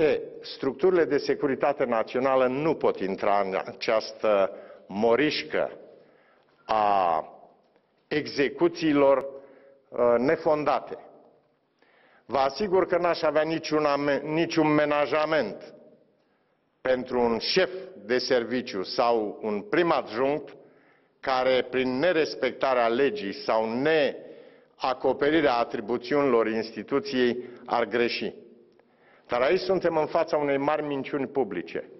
E, structurile de securitate națională nu pot intra în această morișcă a execuțiilor uh, nefondate. Vă asigur că n-aș avea niciun, niciun menajament pentru un șef de serviciu sau un prim adjunct care, prin nerespectarea legii sau neacoperirea atribuțiunilor instituției, ar greși. Dar aici suntem în fața unei mari minciuni publice.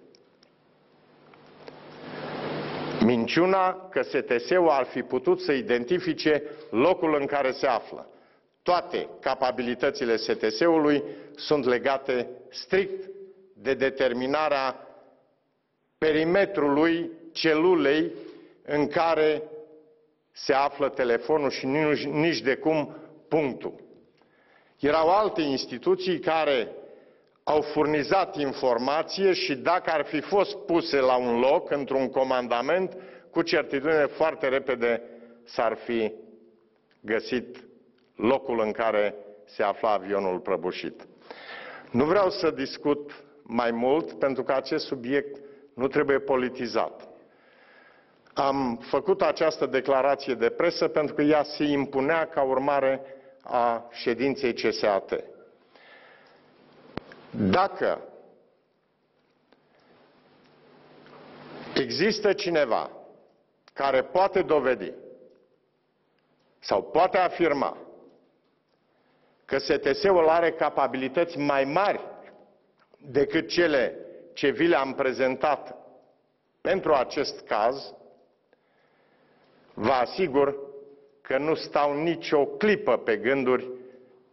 Minciuna că STS-ul ar fi putut să identifice locul în care se află. Toate capabilitățile STS-ului sunt legate strict de determinarea perimetrului celulei în care se află telefonul și nici de cum punctul. Erau alte instituții care au furnizat informație și dacă ar fi fost puse la un loc, într-un comandament, cu certitudine foarte repede s-ar fi găsit locul în care se afla avionul prăbușit. Nu vreau să discut mai mult, pentru că acest subiect nu trebuie politizat. Am făcut această declarație de presă pentru că ea se impunea ca urmare a ședinței CSAT. Dacă există cineva care poate dovedi sau poate afirma că STS-ul are capabilități mai mari decât cele ce vi le-am prezentat pentru acest caz, vă asigur că nu stau nicio clipă pe gânduri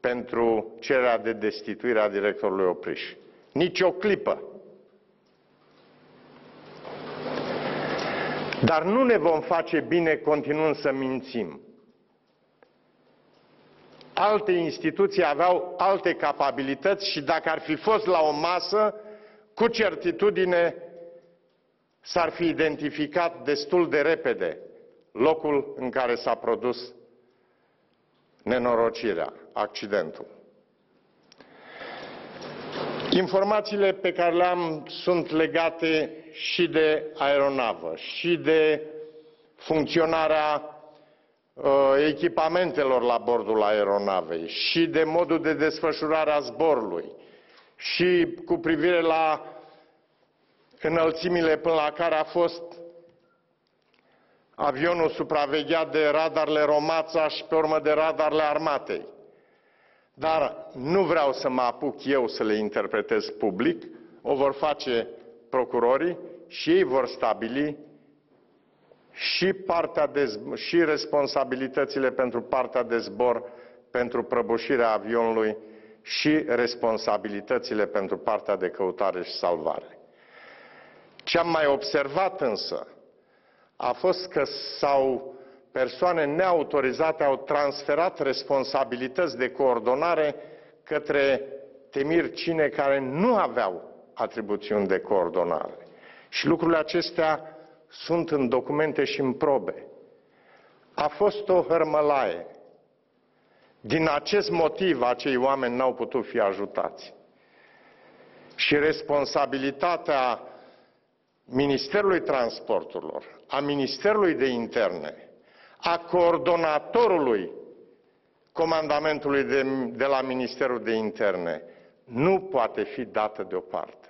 pentru cererea de destituire a directorului Opriș. Nici o clipă. Dar nu ne vom face bine continuând să mințim. Alte instituții aveau alte capabilități și dacă ar fi fost la o masă, cu certitudine s-ar fi identificat destul de repede locul în care s-a produs nenorocirea, accidentul. Informațiile pe care le am sunt legate și de aeronavă, și de funcționarea uh, echipamentelor la bordul aeronavei, și de modul de desfășurare a zborului, și cu privire la înălțimile până la care a fost avionul supravegheat de radarele Romața și pe urmă de radarele armatei. Dar nu vreau să mă apuc eu să le interpretez public, o vor face procurorii și ei vor stabili și, partea de, și responsabilitățile pentru partea de zbor pentru prăbușirea avionului și responsabilitățile pentru partea de căutare și salvare. Ce am mai observat însă a fost că sau persoane neautorizate au transferat responsabilități de coordonare către temir cine care nu aveau atribuțiuni de coordonare. Și lucrurile acestea sunt în documente și în probe. A fost o hărmălaie. Din acest motiv, acei oameni n-au putut fi ajutați. Și responsabilitatea Ministerului Transporturilor, a Ministerului de Interne, a coordonatorului comandamentului de, de la Ministerul de Interne, nu poate fi dată deoparte.